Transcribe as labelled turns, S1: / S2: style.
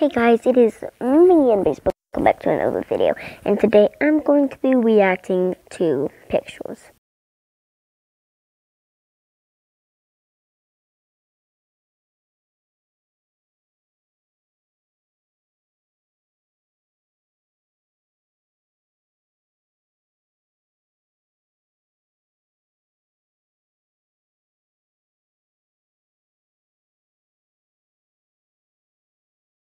S1: Hey guys, it is me Unbaseable. Welcome back to another video. And today I'm going to be reacting to pictures.